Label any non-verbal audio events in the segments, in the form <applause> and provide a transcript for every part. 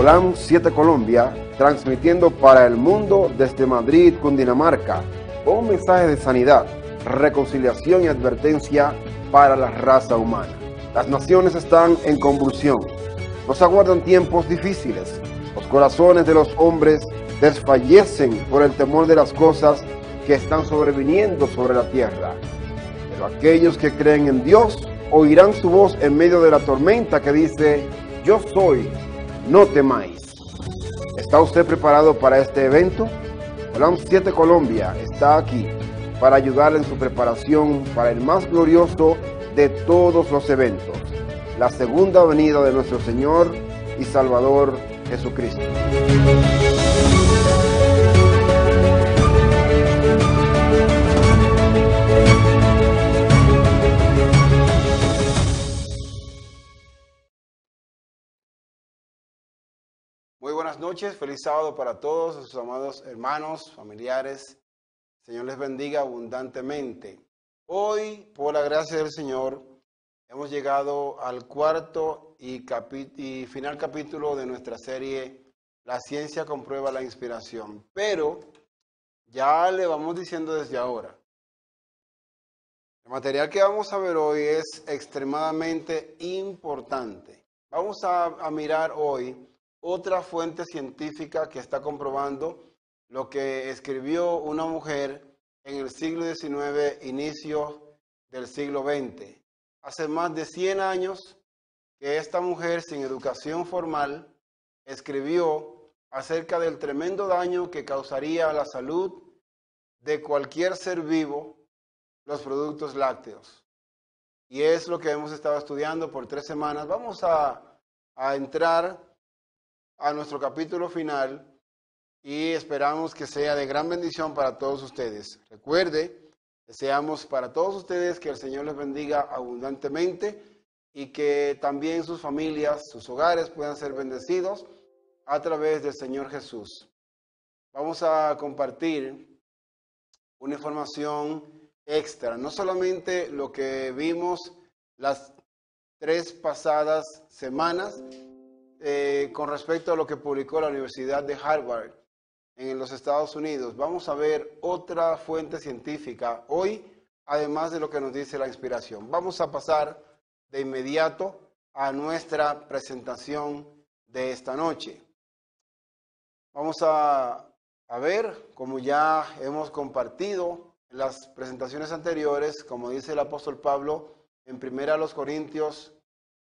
Holam 7 Colombia, transmitiendo para el mundo desde Madrid, Cundinamarca, un mensaje de sanidad, reconciliación y advertencia para la raza humana. Las naciones están en convulsión. Nos aguardan tiempos difíciles. Los corazones de los hombres desfallecen por el temor de las cosas que están sobreviniendo sobre la tierra. Pero aquellos que creen en Dios oirán su voz en medio de la tormenta que dice, yo soy, no temáis. ¿Está usted preparado para este evento? Holam 7 Colombia está aquí para ayudarle en su preparación para el más glorioso de todos los eventos, la segunda venida de nuestro Señor y Salvador Jesucristo. Noches, feliz sábado para todos sus amados hermanos, familiares. Señor les bendiga abundantemente. Hoy, por la gracia del Señor, hemos llegado al cuarto y, final capítulo de nuestra serie La ciencia comprueba la inspiración. Pero ya le vamos diciendo desde ahora. El material que vamos a ver hoy es extremadamente importante. Vamos a mirar hoy otra fuente científica que está comprobando lo que escribió una mujer en el siglo XIX, inicio del siglo XX. Hace más de 100 años que esta mujer sin educación formal escribió acerca del tremendo daño que causaría a la salud de cualquier ser vivo los productos lácteos. Y es lo que hemos estado estudiando por tres semanas. Vamos a, a entrar a nuestro capítulo final y esperamos que sea de gran bendición para todos ustedes. Recuerde, deseamos para todos ustedes que el Señor les bendiga abundantemente y que también sus familias, sus hogares puedan ser bendecidos a través del Señor Jesús. Vamos a compartir una información extra, no solamente lo que vimos las tres pasadas semanas, eh, con respecto a lo que publicó la Universidad de Harvard en los Estados Unidos. Vamos a ver otra fuente científica hoy, además de lo que nos dice la inspiración. Vamos a pasar de inmediato a nuestra presentación de esta noche. Vamos a, ver, como ya hemos compartido en las presentaciones anteriores, como dice el apóstol Pablo en Primera a los Corintios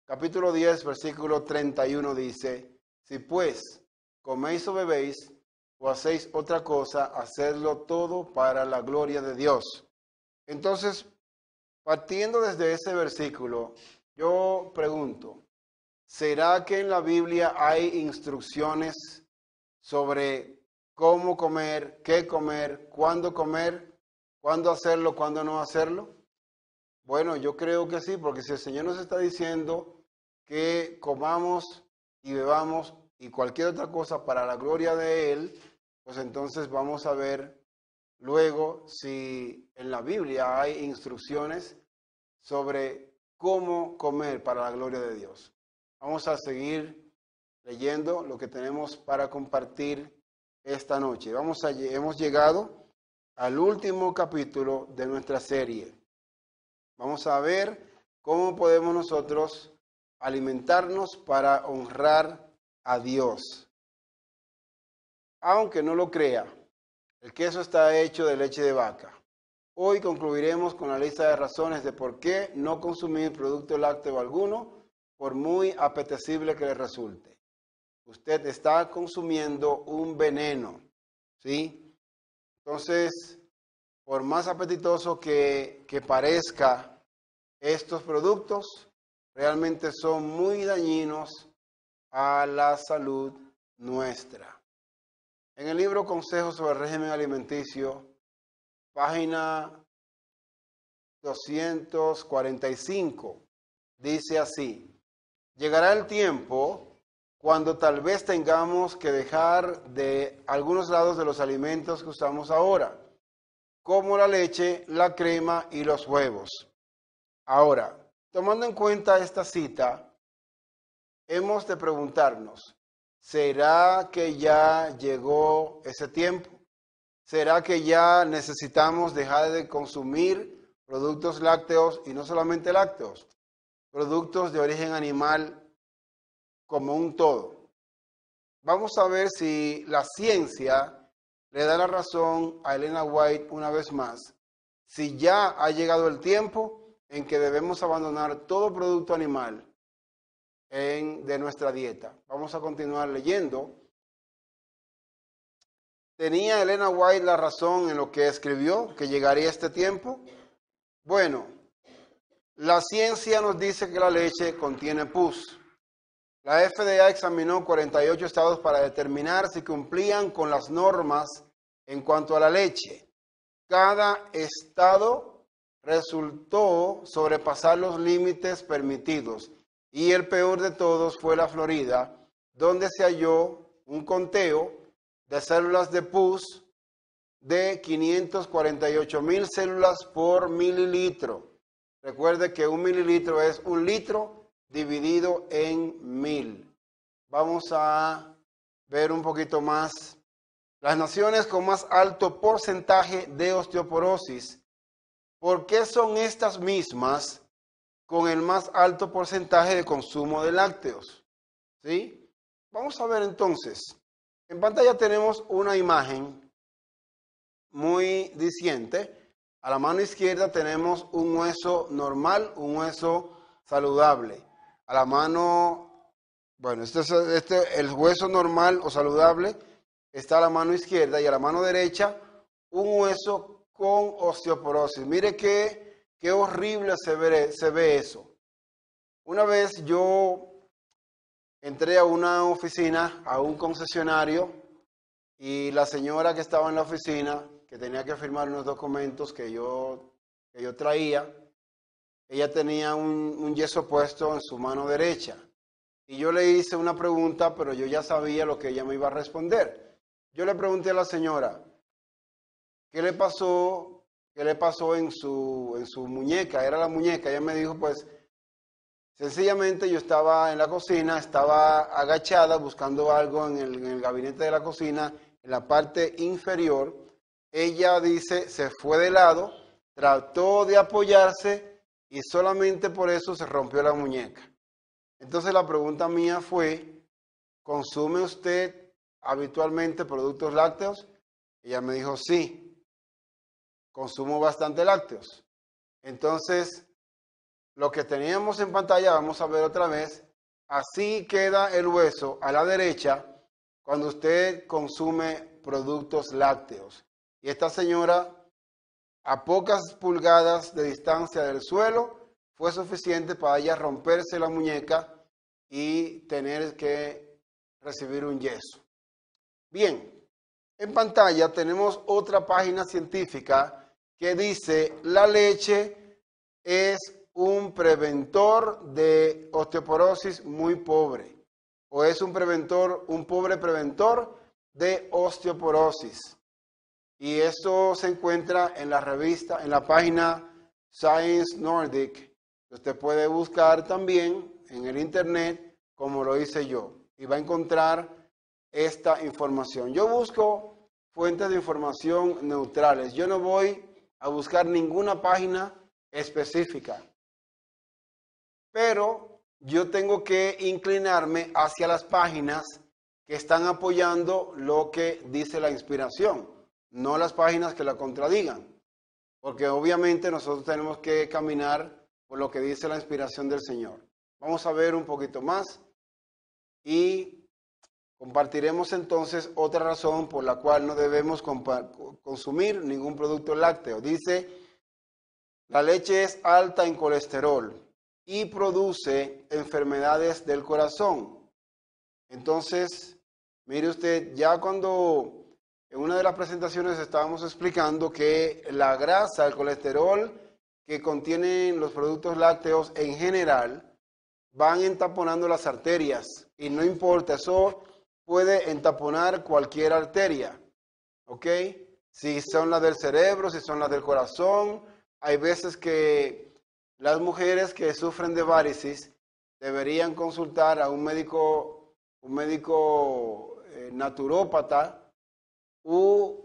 capítulo 10, versículo 31 dice, si pues coméis o bebéis o hacéis otra cosa, hacedlo todo para la gloria de Dios. Entonces, partiendo desde ese versículo, yo pregunto, ¿será que en la Biblia hay instrucciones sobre cómo comer, qué comer, cuándo comer, cuándo hacerlo, cuándo no hacerlo? Bueno, yo creo que sí, porque si el Señor nos está diciendo que comamos y bebamos y cualquier otra cosa para la gloria de Él, pues entonces vamos a ver luego si en la Biblia hay instrucciones sobre cómo comer para la gloria de Dios. Vamos a seguir leyendo lo que tenemos para compartir esta noche. Vamos a, hemos llegado al último capítulo de nuestra serie. Vamos a ver cómo podemos nosotros alimentarnos para honrar a Dios. Aunque no lo crea, el queso está hecho de leche de vaca. Hoy concluiremos con la lista de razones de por qué no consumir producto lácteo alguno, por muy apetecible que le resulte. Usted está consumiendo un veneno, ¿sí? Entonces, por más apetitoso que, que parezca estos productos, realmente son muy dañinos a la salud nuestra. En el libro Consejos sobre régimen alimenticio, página 245, dice así, llegará el tiempo cuando tal vez tengamos que dejar de algunos lados de los alimentos que usamos ahora, como la leche, la crema y los huevos. Ahora, Tomando en cuenta esta cita, hemos de preguntarnos, ¿será que ya llegó ese tiempo? ¿Será que ya necesitamos dejar de consumir productos lácteos y no solamente lácteos, productos de origen animal como un todo? Vamos a ver si la ciencia le da la razón a Elena White una vez más, si ya ha llegado el tiempo en que debemos abandonar todo producto animal en, de nuestra dieta. Vamos a continuar leyendo. ¿Tenía Elena White la razón en lo que escribió, que llegaría este tiempo? Bueno, la ciencia nos dice que la leche contiene pus. La FDA examinó 48 estados para determinar si cumplían con las normas en cuanto a la leche. Cada estado resultó sobrepasar los límites permitidos y el peor de todos fue la Florida, donde se halló un conteo de células de pus de 548 mil células por mililitro. Recuerde que un mililitro es un litro dividido en mil. Vamos a ver un poquito más. Las naciones con más alto porcentaje de osteoporosis. ¿Por qué son estas mismas con el más alto porcentaje de consumo de lácteos? ¿Sí? Vamos a ver entonces. En pantalla tenemos una imagen muy diciente. A la mano izquierda tenemos un hueso normal, un hueso saludable. A la mano, bueno, este es este, el hueso normal o saludable está a la mano izquierda y a la mano derecha un hueso con osteoporosis. Mire qué, qué horrible se ve, se ve eso. Una vez yo entré a una oficina, a un concesionario, y la señora que estaba en la oficina, que tenía que firmar unos documentos que yo, que yo traía, ella tenía un, un yeso puesto en su mano derecha. Y yo le hice una pregunta, pero yo ya sabía lo que ella me iba a responder. Yo le pregunté a la señora, ¿qué le pasó? ¿Qué le pasó en su, en su muñeca? Era la muñeca. Ella me dijo, pues, sencillamente yo estaba en la cocina, estaba agachada buscando algo en el, en el gabinete de la cocina, en la parte inferior. Ella dice, se fue de lado, trató de apoyarse y solamente por eso se rompió la muñeca. Entonces la pregunta mía fue, ¿consume usted habitualmente productos lácteos? Ella me dijo, sí, consumo bastante lácteos. Entonces, lo que teníamos en pantalla, vamos a ver otra vez, así queda el hueso a la derecha cuando usted consume productos lácteos. Y esta señora, a pocas pulgadas de distancia del suelo, fue suficiente para ella romperse la muñeca y tener que recibir un yeso. Bien, en pantalla tenemos otra página científica que dice la leche es un preventor de osteoporosis muy pobre o es un preventor, un pobre preventor de osteoporosis. Y esto se encuentra en la revista, en la página Science Nordic. Usted puede buscar también en el internet como lo hice yo y va a encontrar esta información. Yo busco fuentes de información neutrales. Yo no voy a buscar ninguna página específica. Pero yo tengo que inclinarme hacia las páginas que están apoyando lo que dice la inspiración, no las páginas que la contradigan. Porque obviamente nosotros tenemos que caminar por lo que dice la inspiración del Señor. Vamos a ver un poquito más y compartiremos entonces otra razón por la cual no debemos consumir ningún producto lácteo. Dice, la leche es alta en colesterol y produce enfermedades del corazón. Entonces, mire usted, ya cuando en una de las presentaciones estábamos explicando que la grasa, el colesterol que contienen los productos lácteos en general, van entaponando las arterias y no importa, eso puede entaponar cualquier arteria, ¿ok? Si son las del cerebro, si son las del corazón, hay veces que las mujeres que sufren de varices deberían consultar a un médico, un médico eh, naturópata u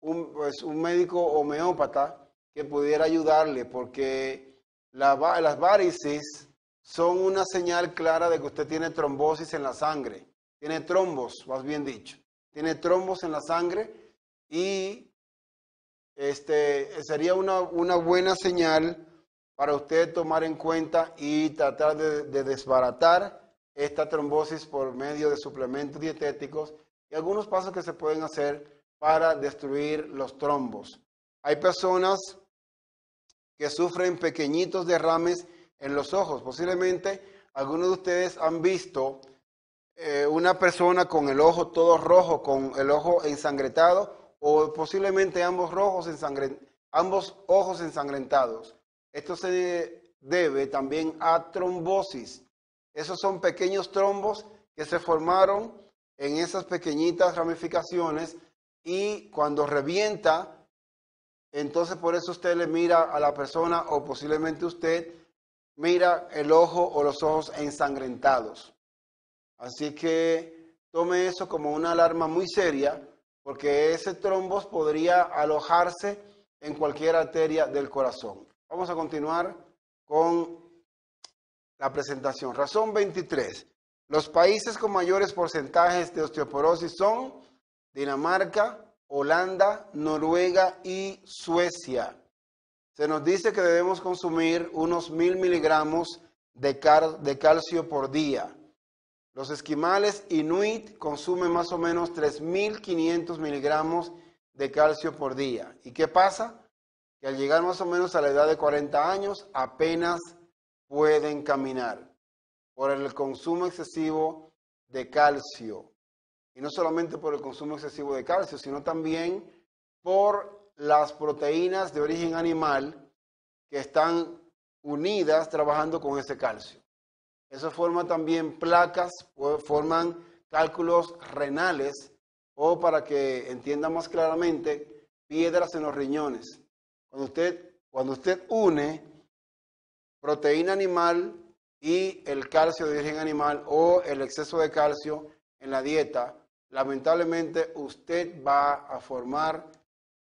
un, pues, un médico homeópata que pudiera ayudarle, porque las varices son una señal clara de que usted tiene trombosis en la sangre, tiene trombos, más bien dicho, tiene trombos en la sangre y este, sería una, una buena señal para usted tomar en cuenta y tratar de, de desbaratar esta trombosis por medio de suplementos dietéticos y algunos pasos que se pueden hacer para destruir los trombos. Hay personas que sufren pequeñitos derrames en los ojos. Posiblemente algunos de ustedes han visto eh, una persona con el ojo todo rojo, con el ojo ensangrentado, o posiblemente ambos, rojos ambos ojos ensangrentados. Esto se debe también a trombosis. Esos son pequeños trombos que se formaron en esas pequeñitas ramificaciones y cuando revienta, entonces por eso usted le mira a la persona o posiblemente usted mira el ojo o los ojos ensangrentados. Así que tome eso como una alarma muy seria porque ese trombos podría alojarse en cualquier arteria del corazón. Vamos a continuar con la presentación. Razón 23. Los países con mayores porcentajes de osteoporosis son Dinamarca, Holanda, Noruega y Suecia. Se nos dice que debemos consumir unos mil miligramos de, de calcio por día. Los esquimales inuit consumen más o menos 3.500 miligramos de calcio por día. ¿Y qué pasa? Que al llegar más o menos a la edad de 40 años apenas pueden caminar por el consumo excesivo de calcio. Y no solamente por el consumo excesivo de calcio, sino también por las proteínas de origen animal que están unidas trabajando con ese calcio. Eso forma también placas, forman cálculos renales o para que entienda más claramente, piedras en los riñones. Cuando usted, cuando usted une proteína animal y el calcio de origen animal o el exceso de calcio en la dieta, lamentablemente usted va a formar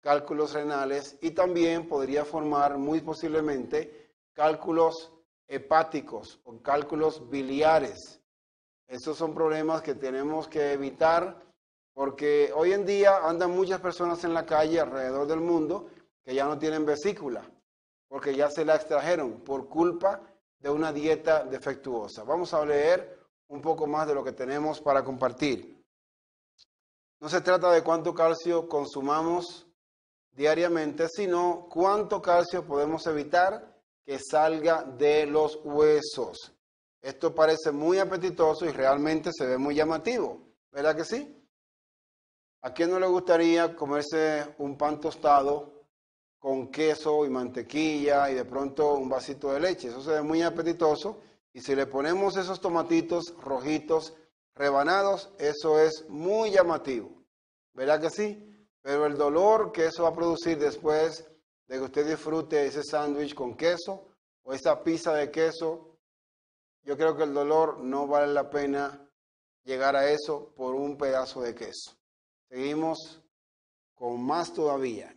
cálculos renales y también podría formar muy posiblemente cálculos hepáticos o cálculos biliares. Estos son problemas que tenemos que evitar porque hoy en día andan muchas personas en la calle alrededor del mundo que ya no tienen vesícula porque ya se la extrajeron por culpa de una dieta defectuosa. Vamos a leer un poco más de lo que tenemos para compartir. No se trata de cuánto calcio consumamos diariamente, sino cuánto calcio podemos evitar que salga de los huesos. Esto parece muy apetitoso y realmente se ve muy llamativo, ¿verdad que sí? ¿A quién no le gustaría comerse un pan tostado con queso y mantequilla y de pronto un vasito de leche. Eso se ve muy apetitoso. Y si le ponemos esos tomatitos rojitos rebanados, eso es muy llamativo. ¿Verdad que sí? Pero el dolor que eso va a producir después de que usted disfrute ese sándwich con queso o esa pizza de queso, yo creo que el dolor no vale la pena llegar a eso por un pedazo de queso. Seguimos con más todavía.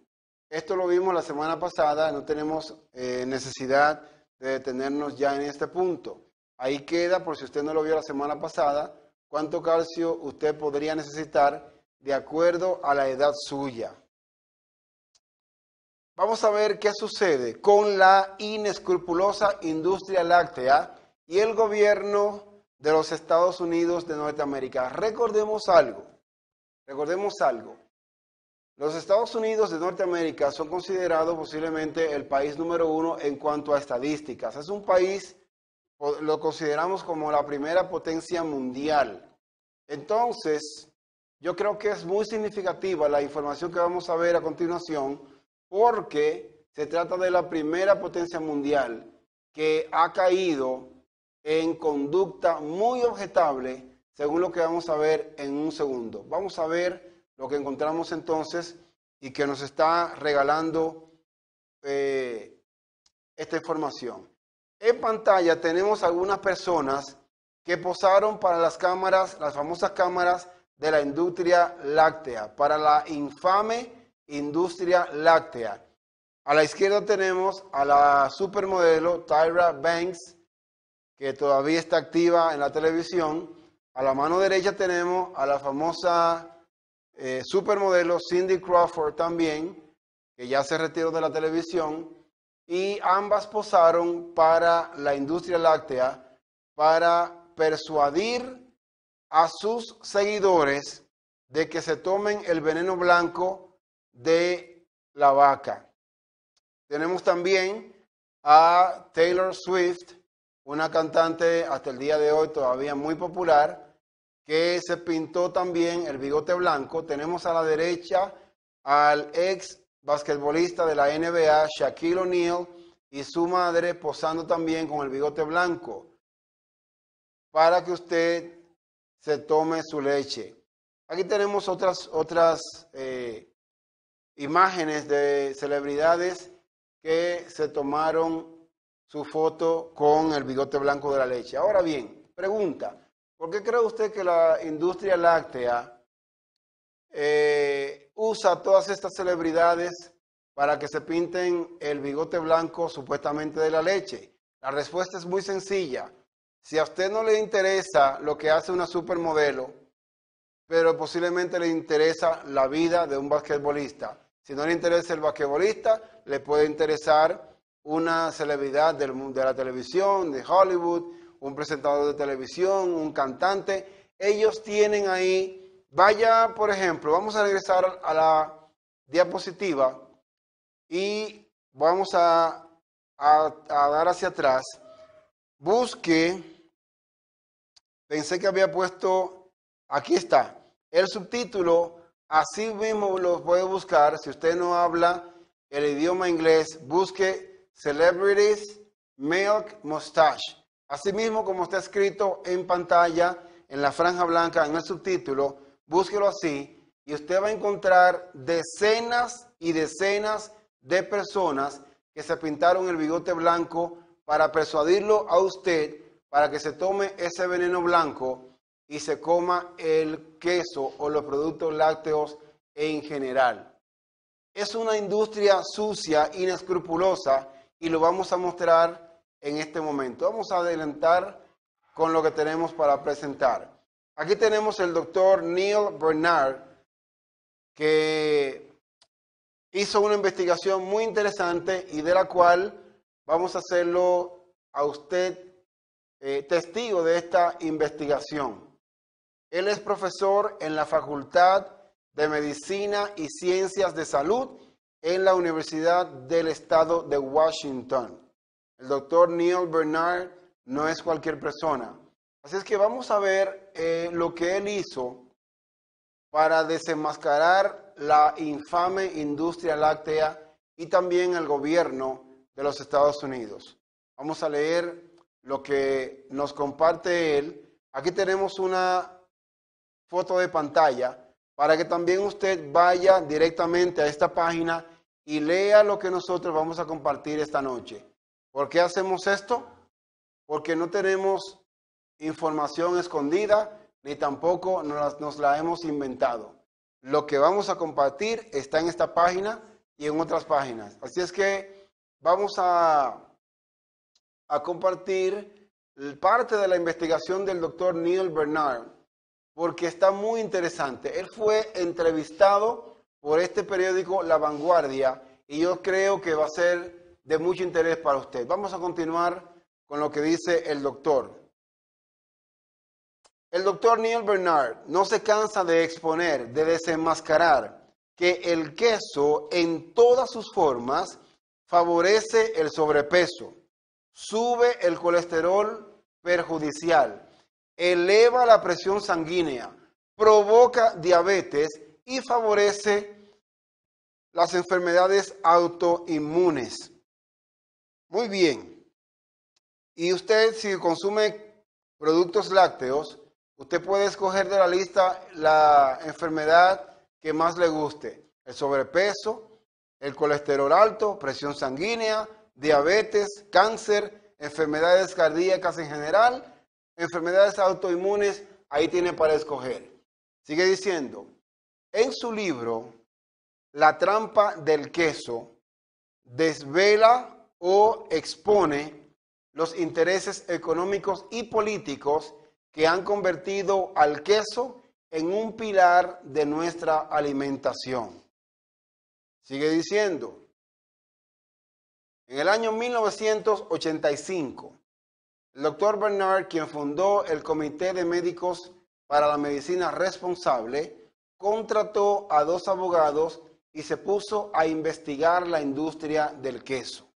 Esto lo vimos la semana pasada, no tenemos eh, necesidad de detenernos ya en este punto. Ahí queda, por si usted no lo vio la semana pasada, cuánto calcio usted podría necesitar de acuerdo a la edad suya. Vamos a ver qué sucede con la inescrupulosa industria láctea y el gobierno de los Estados Unidos de Norteamérica. Recordemos algo, recordemos algo. Los Estados Unidos de Norteamérica son considerados posiblemente el país número uno en cuanto a estadísticas. Es un país, lo consideramos como la primera potencia mundial. Entonces, yo creo que es muy significativa la información que vamos a ver a continuación porque se trata de la primera potencia mundial que ha caído en conducta muy objetable, según lo que vamos a ver en un segundo. Vamos a ver lo que encontramos entonces y que nos está regalando eh, esta información. En pantalla tenemos algunas personas que posaron para las cámaras, las famosas cámaras de la industria láctea, para la infame industria láctea. A la izquierda tenemos a la supermodelo Tyra Banks, que todavía está activa en la televisión. A la mano derecha tenemos a la famosa eh, supermodelo Cindy Crawford también, que ya se retiró de la televisión. Y ambas posaron para la industria láctea para persuadir a sus seguidores de que se tomen el veneno blanco de la vaca. Tenemos también a Taylor Swift, una cantante hasta el día de hoy todavía muy popular, que se pintó también el bigote blanco. Tenemos a la derecha al ex basquetbolista de la NBA, Shaquille O'Neal, y su madre posando también con el bigote blanco para que usted se tome su leche. Aquí tenemos otras, otras eh, imágenes de celebridades que se tomaron su foto con el bigote blanco de la leche. Ahora bien, pregunta, ¿por qué cree usted que la industria láctea eh, usa todas estas celebridades para que se pinten el bigote blanco supuestamente de la leche? La respuesta es muy sencilla si a usted no le interesa lo que hace una supermodelo, pero posiblemente le interesa la vida de un basquetbolista. Si no le interesa el basquetbolista, le puede interesar una celebridad del, de la televisión, de Hollywood, un presentador de televisión, un cantante. Ellos tienen ahí, vaya, por ejemplo, vamos a regresar a la diapositiva y vamos a, a dar hacia atrás. Busque Pensé que había puesto, aquí está, el subtítulo, así mismo lo puede buscar, si usted no habla el idioma inglés, busque Celebrities Milk Mustache. Así mismo como está escrito en pantalla, en la franja blanca, en el subtítulo, búsquelo así y usted va a encontrar decenas y decenas de personas que se pintaron el bigote blanco para persuadirlo a usted para que se tome ese veneno blanco y se coma el queso o los productos lácteos en general. Es una industria sucia, inescrupulosa, y lo vamos a mostrar en este momento. Vamos a adelantar con lo que tenemos para presentar. Aquí tenemos el doctor Neil Bernard, que hizo una investigación muy interesante y de la cual vamos a hacerlo a usted eh, testigo de esta investigación. Él es profesor en la Facultad de Medicina y Ciencias de Salud en la Universidad del Estado de Washington. El doctor Neil Bernard no es cualquier persona. Así es que vamos a ver eh, lo que él hizo para desenmascarar la infame industria láctea y también el gobierno de los Estados Unidos. Vamos a leer lo que nos comparte él. Aquí tenemos una foto de pantalla para que también usted vaya directamente a esta página y lea lo que nosotros vamos a compartir esta noche. ¿Por qué hacemos esto? Porque no tenemos información escondida ni tampoco nos la, hemos inventado. Lo que vamos a compartir está en esta página y en otras páginas. Así es que vamos a a compartir parte de la investigación del doctor Neil Bernard, porque está muy interesante. Él fue entrevistado por este periódico La Vanguardia y yo creo que va a ser de mucho interés para usted. Vamos a continuar con lo que dice el doctor. El doctor Neil Bernard no se cansa de exponer, de desenmascarar que el queso en todas sus formas favorece el sobrepeso sube el colesterol perjudicial, eleva la presión sanguínea, provoca diabetes y favorece las enfermedades autoinmunes. Muy bien. Y usted si consume productos lácteos, usted puede escoger de la lista la enfermedad que más le guste. El sobrepeso, el colesterol alto, presión sanguínea, diabetes, cáncer, enfermedades cardíacas en general enfermedades autoinmunes, ahí tiene para escoger. Sigue diciendo, en su libro, La trampa del queso, desvela o expone los intereses económicos y políticos que han convertido al queso en un pilar de nuestra alimentación. Sigue diciendo, en el año 1985, el doctor Bernard, quien fundó el Comité de Médicos para la Medicina Responsable, contrató a dos abogados y se puso a investigar la industria del queso.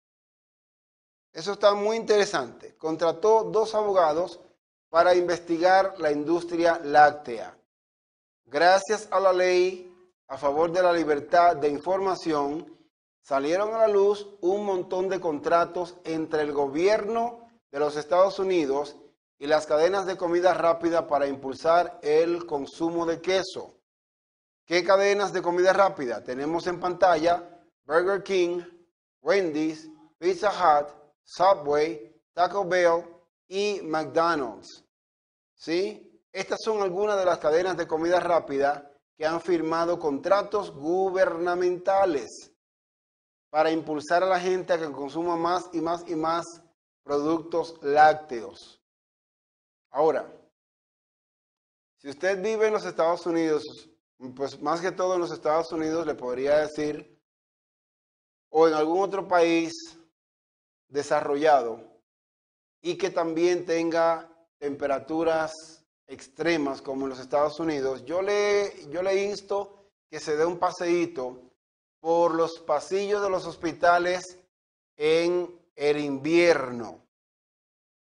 Eso está muy interesante. Contrató dos abogados para investigar la industria láctea. Gracias a la ley a favor de la libertad de información, salieron a la luz un montón de contratos entre el gobierno de los Estados Unidos y las cadenas de comida rápida para impulsar el consumo de queso. ¿Qué cadenas de comida rápida? Tenemos en pantalla Burger King, Wendy's, Pizza Hut, Subway, Taco Bell y McDonald's. ¿Sí? Estas son algunas de las cadenas de comida rápida que han firmado contratos gubernamentales para impulsar a la gente a que consuma más y más y más productos lácteos. Ahora, si usted vive en los Estados Unidos, pues más que todo en los Estados Unidos le podría decir, o en algún otro país desarrollado, y que también tenga temperaturas extremas como en los Estados Unidos, yo le, yo le insto que se dé un paseíto por los pasillos de los hospitales en el invierno.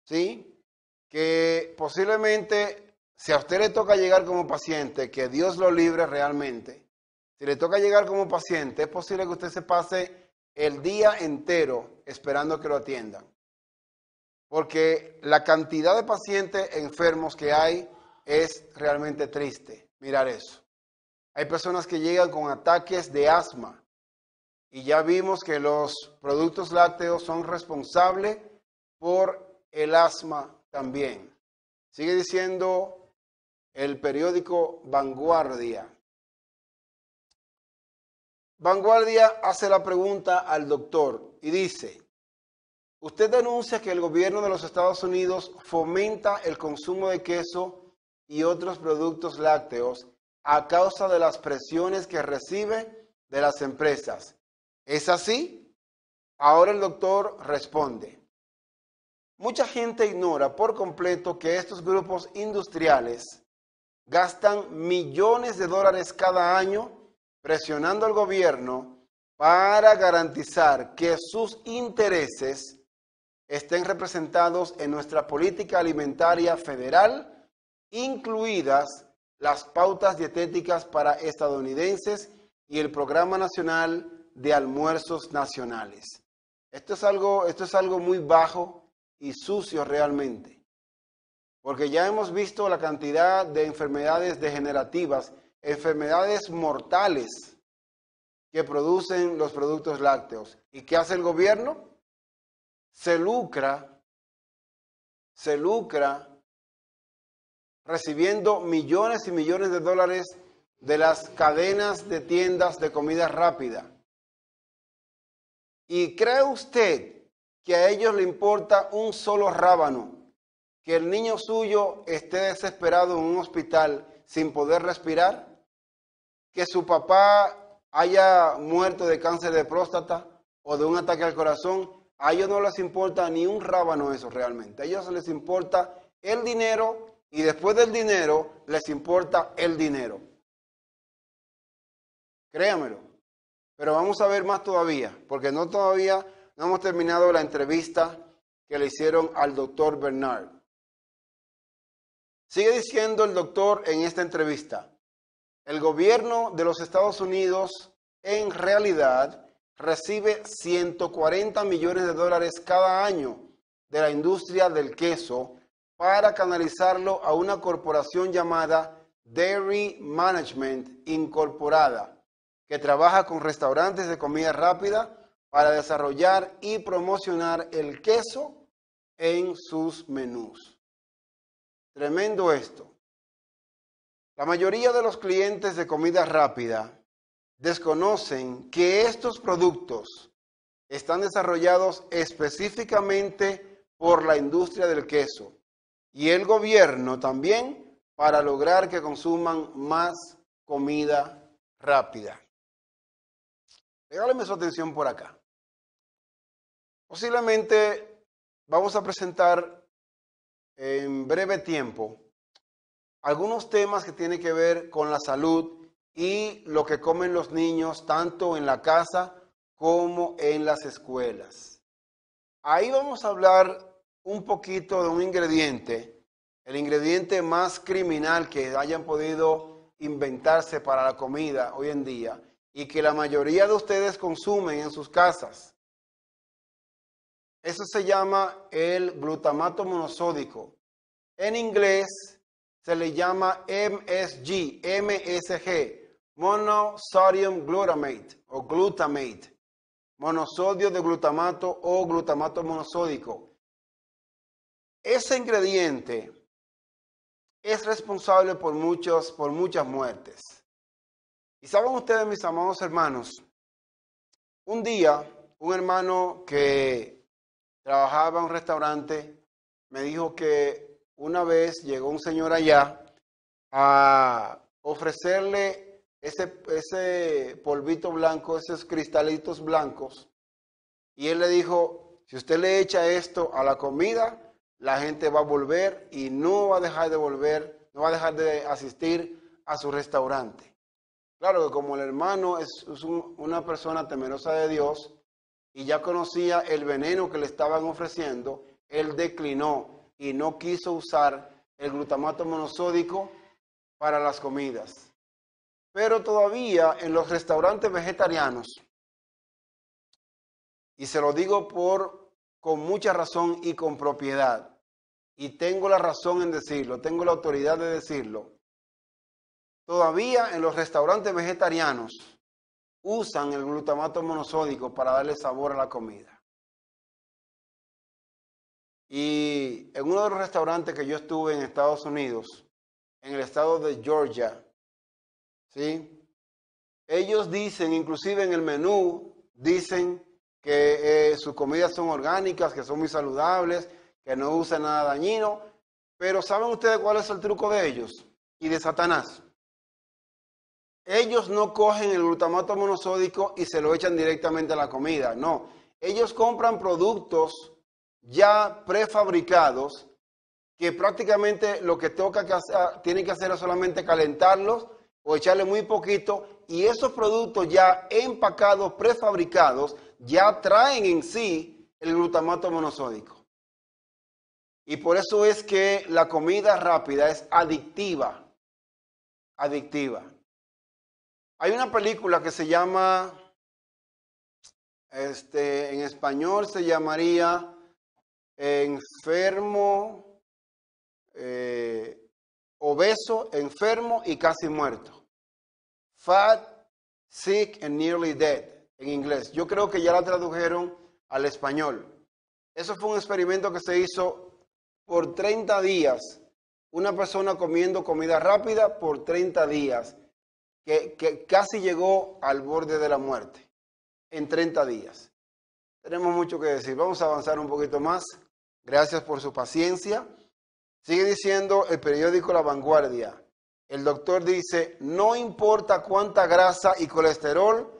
¿Sí? Que posiblemente, si a usted le toca llegar como paciente, que Dios lo libre realmente, si le toca llegar como paciente, es posible que usted se pase el día entero esperando que lo atiendan. Porque la cantidad de pacientes enfermos que hay es realmente triste mirar eso. Hay personas que llegan con ataques de asma y ya vimos que los productos lácteos son responsables por el asma también. Sigue diciendo el periódico Vanguardia. Vanguardia hace la pregunta al doctor y dice, usted denuncia que el gobierno de los Estados Unidos fomenta el consumo de queso y otros productos lácteos a causa de las presiones que recibe de las empresas. ¿Es así? Ahora el doctor responde. Mucha gente ignora por completo que estos grupos industriales gastan millones de dólares cada año presionando al gobierno para garantizar que sus intereses estén representados en nuestra política alimentaria federal, incluidas las pautas dietéticas para estadounidenses y el Programa Nacional de almuerzos nacionales. Esto es algo, esto es algo muy bajo y sucio realmente, porque ya hemos visto la cantidad de enfermedades degenerativas, enfermedades mortales que producen los productos lácteos. ¿Y qué hace el gobierno? Se lucra, se lucra recibiendo millones y millones de dólares de las cadenas de tiendas de comida rápida ¿Y cree usted que a ellos le importa un solo rábano? Que el niño suyo esté desesperado en un hospital sin poder respirar? ¿Que su papá haya muerto de cáncer de próstata o de un ataque al corazón? A ellos no les importa ni un rábano eso realmente. A ellos les importa el dinero y después del dinero les importa el dinero. Créamelo. Pero vamos a ver más todavía, porque no todavía no hemos terminado la entrevista que le hicieron al doctor Bernard. Sigue diciendo el doctor en esta entrevista, el gobierno de los Estados Unidos en realidad recibe 140 millones de dólares cada año de la industria del queso para canalizarlo a una corporación llamada Dairy Management Incorporada que trabaja con restaurantes de comida rápida para desarrollar y promocionar el queso en sus menús. Tremendo esto. La mayoría de los clientes de comida rápida desconocen que estos productos están desarrollados específicamente por la industria del queso y el gobierno también para lograr que consuman más comida rápida. Regáleme su atención por acá. Posiblemente vamos a presentar en breve tiempo algunos temas que tienen que ver con la salud y lo que comen los niños tanto en la casa como en las escuelas. Ahí vamos a hablar un poquito de un ingrediente, el ingrediente más criminal que hayan podido inventarse para la comida hoy en día y que la mayoría de ustedes consumen en sus casas. Eso se llama el glutamato monosódico. En inglés se le llama MSG, MSG, monosodium glutamate o glutamate, monosodio de glutamato o glutamato monosódico. Ese ingrediente es responsable por, muchos, por muchas muertes. Y saben ustedes, mis amados hermanos, un día un hermano que trabajaba en un restaurante me dijo que una vez llegó un señor allá a ofrecerle ese, ese polvito blanco, esos cristalitos blancos, y él le dijo, si usted le echa esto a la comida, la gente va a volver y no va a dejar de volver, no va a dejar de asistir a su restaurante. Claro que como el hermano es, una persona temerosa de Dios y ya conocía el veneno que le estaban ofreciendo, él declinó y no quiso usar el glutamato monosódico para las comidas. Pero todavía en los restaurantes vegetarianos, y se lo digo por con mucha razón y con propiedad, y tengo la razón en decirlo, tengo la autoridad de decirlo, Todavía en los restaurantes vegetarianos usan el glutamato monosódico para darle sabor a la comida. Y en uno de los restaurantes que yo estuve en Estados Unidos, en el estado de Georgia, ¿sí? Ellos dicen, inclusive en el menú, dicen que eh, sus comidas son orgánicas, que son muy saludables, que no usan nada dañino. Pero ¿saben ustedes cuál es el truco de ellos y de Satanás? Ellos no cogen el glutamato monosódico y se lo echan directamente a la comida, no. Ellos compran productos ya prefabricados que prácticamente lo que toca que tienen que hacer es solamente calentarlos o echarle muy poquito y esos productos ya empacados, prefabricados, ya traen en sí el glutamato monosódico. Y por eso es que la comida rápida es adictiva, adictiva. Hay una película que se llama, este, en español se llamaría Enfermo, eh, obeso, enfermo y casi muerto. Fat, sick and nearly dead en inglés. Yo creo que ya la tradujeron al español. Eso fue un experimento que se hizo por 30 días. Una persona comiendo comida rápida por 30 días que, casi llegó al borde de la muerte en 30 días. Tenemos mucho que decir. Vamos a avanzar un poquito más. Gracias por su paciencia. Sigue diciendo el periódico La Vanguardia. El doctor dice, no importa cuánta grasa y colesterol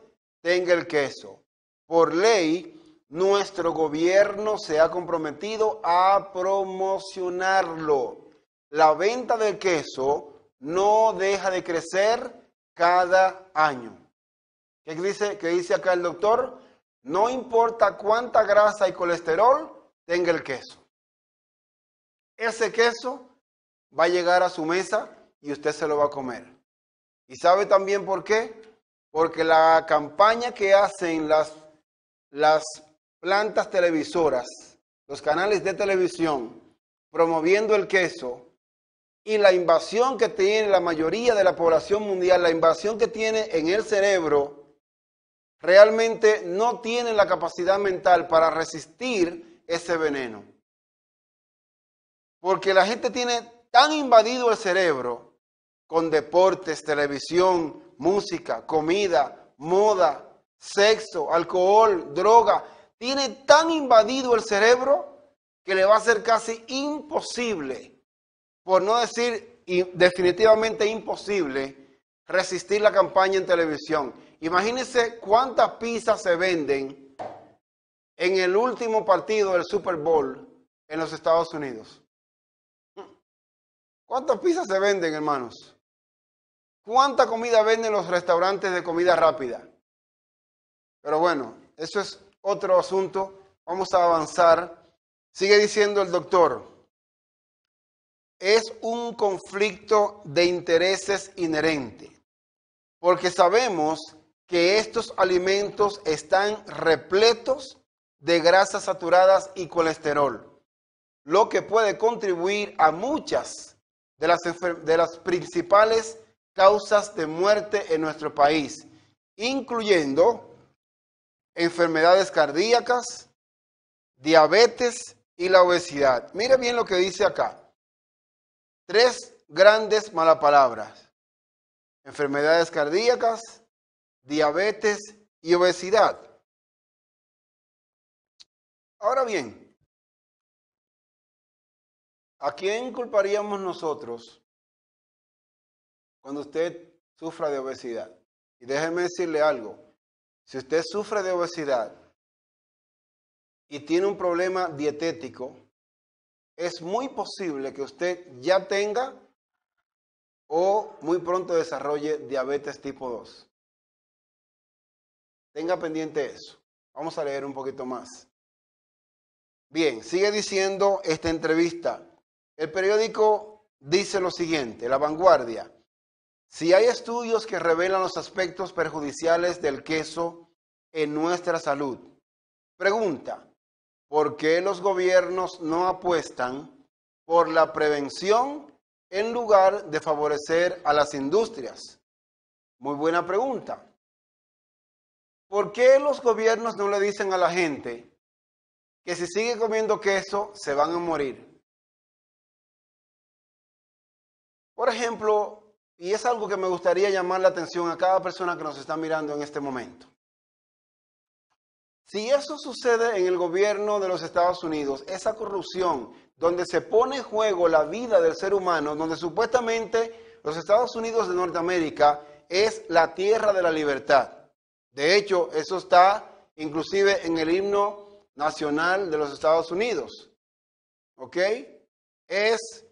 tenga el queso. Por ley, nuestro gobierno se ha comprometido a promocionarlo. La venta del queso no deja de crecer cada año. ¿Qué dice, qué dice acá el doctor? No importa cuánta grasa y colesterol tenga el queso. Ese queso va a llegar a su mesa y usted se lo va a comer. ¿Y sabe también por qué? Porque la campaña que hacen las, las plantas televisoras, los canales de televisión, promoviendo el queso, y la invasión que tiene la mayoría de la población mundial, la invasión que tiene en el cerebro, realmente no tiene la capacidad mental para resistir ese veneno. Porque la gente tiene tan invadido el cerebro con deportes, televisión, música, comida, moda, sexo, alcohol, droga, tiene tan invadido el cerebro que le va a ser casi imposible, por no decir definitivamente imposible, resistir la campaña en televisión. Imagínense cuántas pizzas se venden en el último partido del Super Bowl en los Estados Unidos. ¿Cuántas pizzas se venden, hermanos? ¿Cuánta comida venden los restaurantes de comida rápida? Pero bueno, eso es otro asunto. Vamos a avanzar. Sigue diciendo el doctor. Es un conflicto de intereses inherente, porque sabemos que estos alimentos están repletos de grasas saturadas y colesterol, lo que puede contribuir a muchas de las, de las principales causas de muerte en nuestro país, incluyendo enfermedades cardíacas, diabetes y la obesidad. Mire bien lo que dice acá. Tres grandes palabras. Enfermedades cardíacas, diabetes y obesidad. Ahora bien, ¿a quién culparíamos nosotros cuando usted sufra de obesidad? Y déjeme decirle algo, si usted sufre de obesidad y tiene un problema dietético, es muy posible que usted ya tenga o muy pronto desarrolle diabetes tipo 2. Tenga pendiente eso. Vamos a leer un poquito más. Bien, sigue diciendo esta entrevista. El periódico dice lo siguiente, La Vanguardia. Si hay estudios que revelan los aspectos perjudiciales del queso en nuestra salud, pregunta, ¿por qué los gobiernos no apuestan por la prevención en lugar de favorecer a las industrias? Muy buena pregunta. ¿Por qué los gobiernos no le dicen a la gente que si sigue comiendo queso se van a morir? Por ejemplo, y es algo que me gustaría llamar la atención a cada persona que nos está mirando en este momento. Si eso sucede en el gobierno de los Estados Unidos, esa corrupción donde se pone en juego la vida del ser humano, donde supuestamente los Estados Unidos de Norteamérica es la tierra de la libertad. De hecho, eso está inclusive en el himno nacional de los Estados Unidos. ¿Ok? Es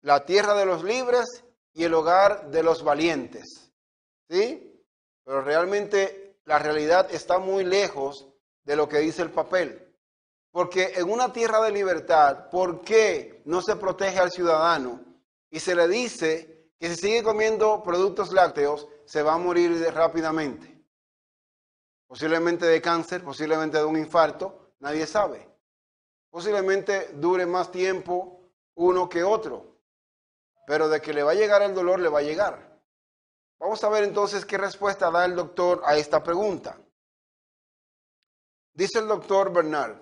la tierra de los libres y el hogar de los valientes. ¿Sí? Pero realmente la realidad está muy lejos de lo que dice el papel. Porque en una tierra de libertad, ¿por qué no se protege al ciudadano y se le dice que si sigue comiendo productos lácteos se va a morir rápidamente? Posiblemente de cáncer, posiblemente de un infarto, nadie sabe. Posiblemente dure más tiempo uno que otro pero de que le va a llegar el dolor, le va a llegar. Vamos a ver entonces qué respuesta da el doctor a esta pregunta. Dice el doctor Bernard,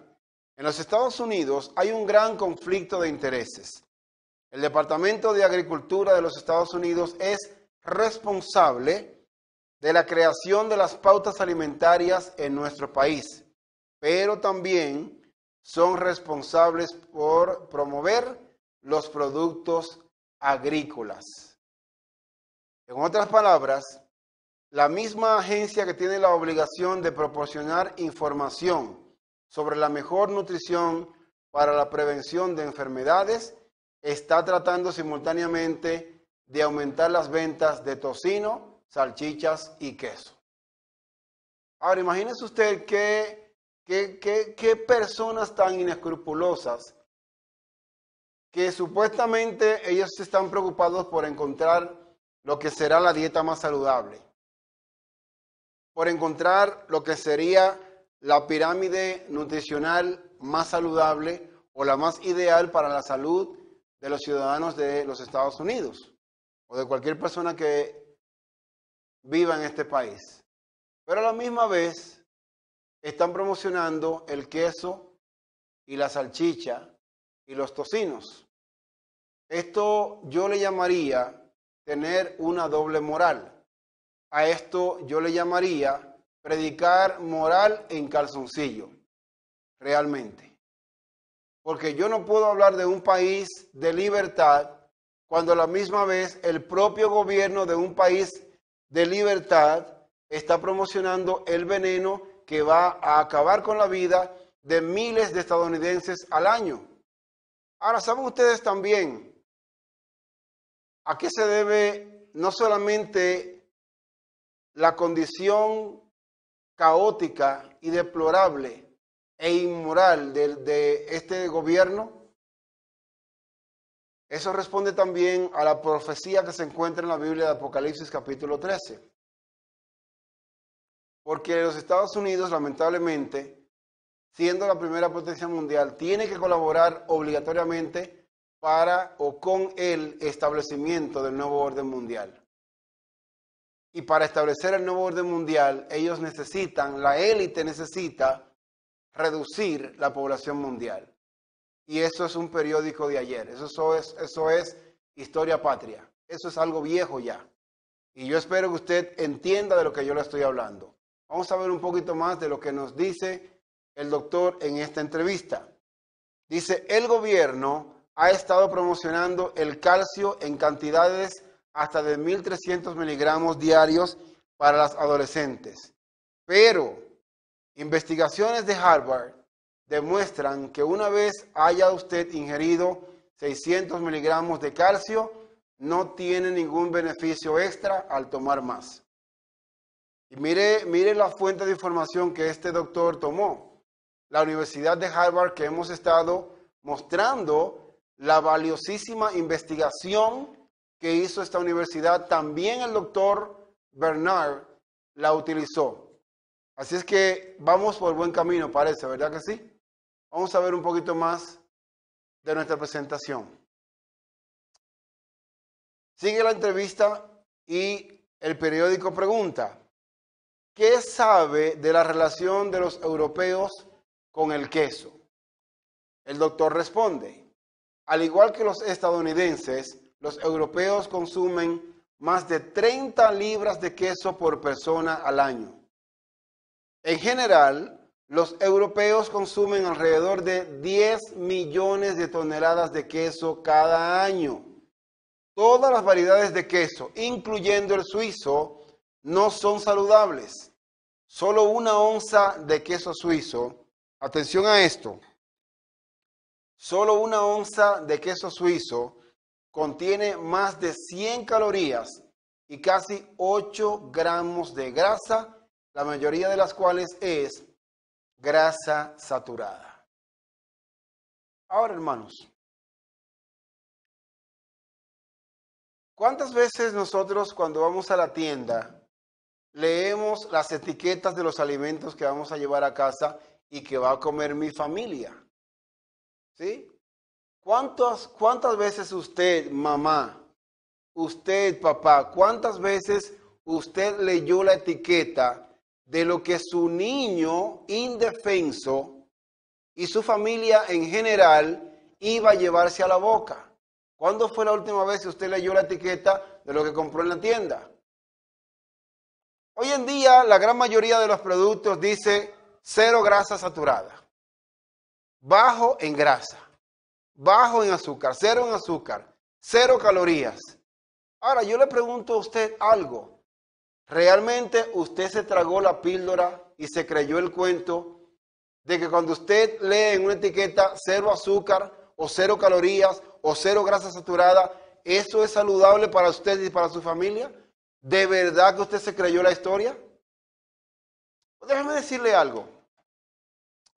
en los Estados Unidos hay un gran conflicto de intereses. El Departamento de Agricultura de los Estados Unidos es responsable de la creación de las pautas alimentarias en nuestro país, pero también son responsables por promover los productos agrícolas. En otras palabras, la misma agencia que tiene la obligación de proporcionar información sobre la mejor nutrición para la prevención de enfermedades está tratando simultáneamente de aumentar las ventas de tocino, salchichas y queso. Ahora, imagínese usted qué, qué, qué, qué personas tan inescrupulosas que supuestamente ellos están preocupados por encontrar lo que será la dieta más saludable, por encontrar lo que sería la pirámide nutricional más saludable o la más ideal para la salud de los ciudadanos de los Estados Unidos o de cualquier persona que viva en este país. Pero a la misma vez están promocionando el queso y la salchicha y los tocinos. Esto yo le llamaría tener una doble moral. A esto yo le llamaría predicar moral en calzoncillo, realmente. Porque yo no puedo hablar de un país de libertad cuando a la misma vez el propio gobierno de un país de libertad está promocionando el veneno que va a acabar con la vida de miles de estadounidenses al año. Ahora, ¿saben ustedes también a qué se debe no solamente la condición caótica y deplorable e inmoral de, de este gobierno? Eso responde también a la profecía que se encuentra en la Biblia de Apocalipsis capítulo 13. Porque los Estados Unidos, lamentablemente, siendo la primera potencia mundial, tiene que colaborar obligatoriamente para o con el establecimiento del nuevo orden mundial. Y para establecer el nuevo orden mundial, ellos necesitan, la élite necesita reducir la población mundial. Y eso es un periódico de ayer, eso es, eso es historia patria, eso es algo viejo ya. Y yo espero que usted entienda de lo que yo le estoy hablando. Vamos a ver un poquito más de lo que nos dice el doctor en esta entrevista. Dice, el gobierno ha estado promocionando el calcio en cantidades hasta de 1.300 miligramos diarios para las adolescentes. Pero investigaciones de Harvard demuestran que una vez haya usted ingerido 600 miligramos de calcio, no tiene ningún beneficio extra al tomar más. Y mire, mire la fuente de información que este doctor tomó. La Universidad de Harvard que hemos estado mostrando la valiosísima investigación que hizo esta universidad, también el doctor Bernard la utilizó. Así es que vamos por buen camino, parece, ¿verdad que sí? Vamos a ver un poquito más de nuestra presentación. Sigue la entrevista y el periódico pregunta, ¿qué sabe de la relación de los europeos con el queso? El doctor responde, al igual que los estadounidenses, los europeos consumen más de 30 libras de queso por persona al año. En general, los europeos consumen alrededor de 10 millones de toneladas de queso cada año. Todas las variedades de queso, incluyendo el suizo, no son saludables. Solo una onza de queso suizo, atención a esto, solo una onza de queso suizo contiene más de 100 calorías y casi 8 gramos de grasa, la mayoría de las cuales es grasa saturada. Ahora, hermanos, ¿cuántas veces nosotros cuando vamos a la tienda leemos las etiquetas de los alimentos que vamos a llevar a casa y que va a comer mi familia? ¿Sí? ¿Cuántas, cuántas veces usted, mamá, usted, papá, cuántas veces usted leyó la etiqueta de lo que su niño indefenso y su familia en general iba a llevarse a la boca. ¿Cuándo fue la última vez que usted leyó la etiqueta de lo que compró en la tienda? Hoy en día la gran mayoría de los productos dice cero grasa saturada, bajo en grasa, bajo en azúcar, cero en azúcar, cero calorías. Ahora yo le pregunto a usted algo. ¿Realmente usted se tragó la píldora y se creyó el cuento de que cuando usted lee en una etiqueta cero azúcar o cero calorías o cero grasa saturada, eso es saludable para usted y para su familia? ¿De verdad que usted se creyó la historia? Déjeme decirle algo.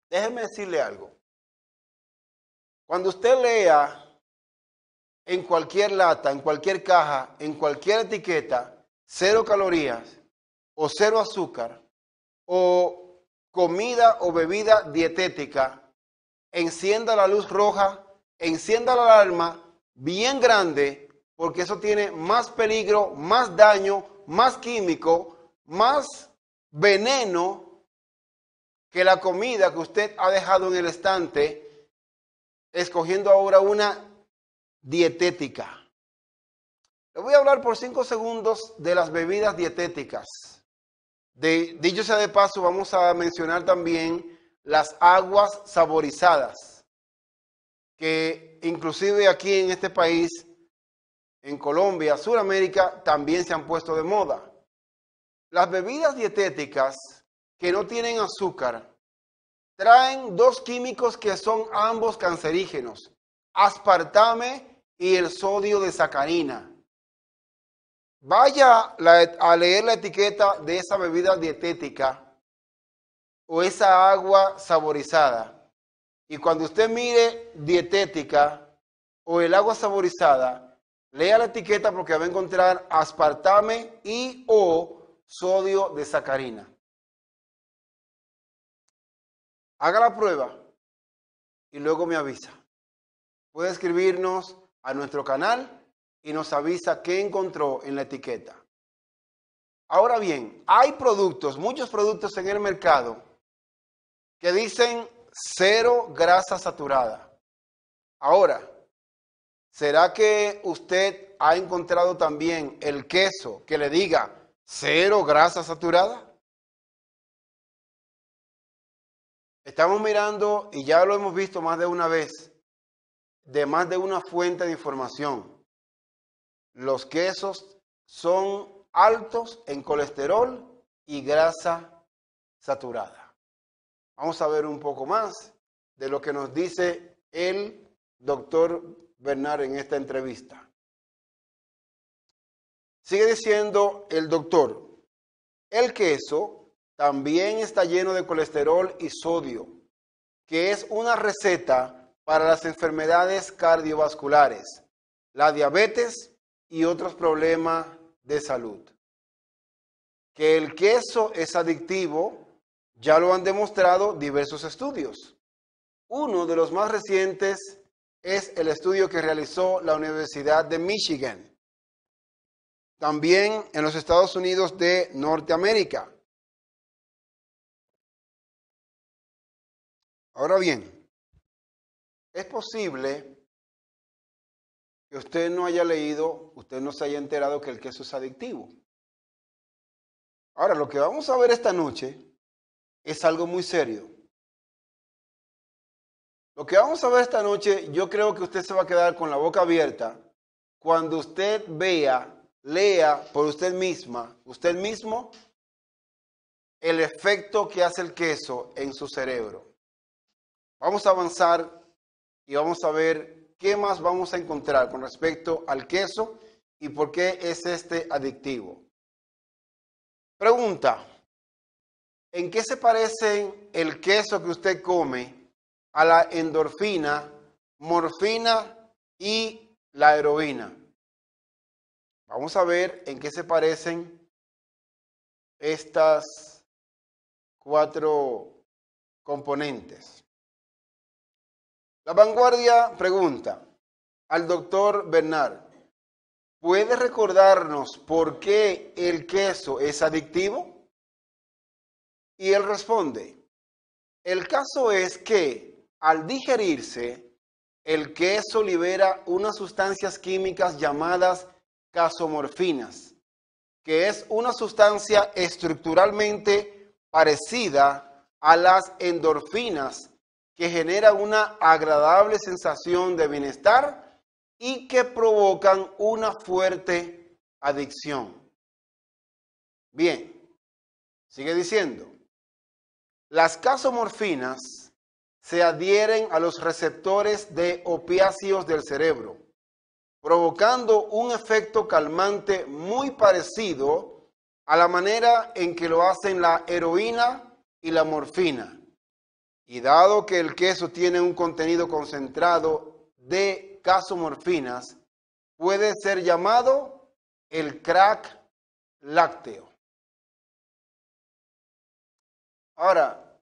Déjeme decirle algo. Cuando usted lea en cualquier lata, en cualquier caja, en cualquier etiqueta, cero calorías o cero azúcar o comida o bebida dietética, encienda la luz roja, encienda la alarma bien grande, porque eso tiene más peligro, más daño, más químico, más veneno que la comida que usted ha dejado en el estante, escogiendo ahora una dietética. Le voy a hablar por cinco segundos de las bebidas dietéticas. De, dicho sea de paso, vamos a mencionar también las aguas saborizadas, que inclusive aquí en este país, en Colombia, Sudamérica, también se han puesto de moda. Las bebidas dietéticas que no tienen azúcar traen dos químicos que son ambos cancerígenos, aspartame y el sodio de sacarina. Vaya a leer la etiqueta de esa bebida dietética o esa agua saborizada. Y cuando usted mire dietética o el agua saborizada, lea la etiqueta porque va a encontrar aspartame y o sodio de sacarina. Haga la prueba y luego me avisa. Puede escribirnos a nuestro canal y nos avisa qué encontró en la etiqueta. Ahora bien, hay productos, muchos productos en el mercado que dicen cero grasa saturada. Ahora, ¿será que usted ha encontrado también el queso que le diga cero grasa saturada? Estamos mirando, y ya lo hemos visto más de una vez, de más de una fuente de información los quesos son altos en colesterol y grasa saturada. Vamos a ver un poco más de lo que nos dice el doctor Bernard en esta entrevista. Sigue diciendo el doctor, el queso también está lleno de colesterol y sodio, que es una receta para las enfermedades cardiovasculares, la diabetes y otros problemas de salud. Que el queso es adictivo, ya lo han demostrado diversos estudios. Uno de los más recientes es el estudio que realizó la Universidad de Michigan, también en los Estados Unidos de Norteamérica. Ahora bien, es posible que usted no haya leído, usted no se haya enterado que el queso es adictivo. Ahora, lo que vamos a ver esta noche es algo muy serio. Lo que vamos a ver esta noche, yo creo que usted se va a quedar con la boca abierta cuando usted vea, lea por usted misma, usted mismo, el efecto que hace el queso en su cerebro. Vamos a avanzar y vamos a ver ¿qué más vamos a encontrar con respecto al queso y por qué es este adictivo? Pregunta, ¿en qué se parece el queso que usted come a la endorfina, morfina y la heroína? Vamos a ver en qué se parecen estas cuatro componentes. La vanguardia pregunta al doctor Bernard, ¿puede recordarnos por qué el queso es adictivo? Y él responde, el caso es que al digerirse, el queso libera unas sustancias químicas llamadas casomorfinas, que es una sustancia estructuralmente parecida a las endorfinas que genera una agradable sensación de bienestar y que provocan una fuerte adicción. Bien, sigue diciendo, las casomorfinas se adhieren a los receptores de opiáceos del cerebro, provocando un efecto calmante muy parecido a la manera en que lo hacen la heroína y la morfina. Y dado que el queso tiene un contenido concentrado de casomorfinas, puede ser llamado el crack lácteo. Ahora,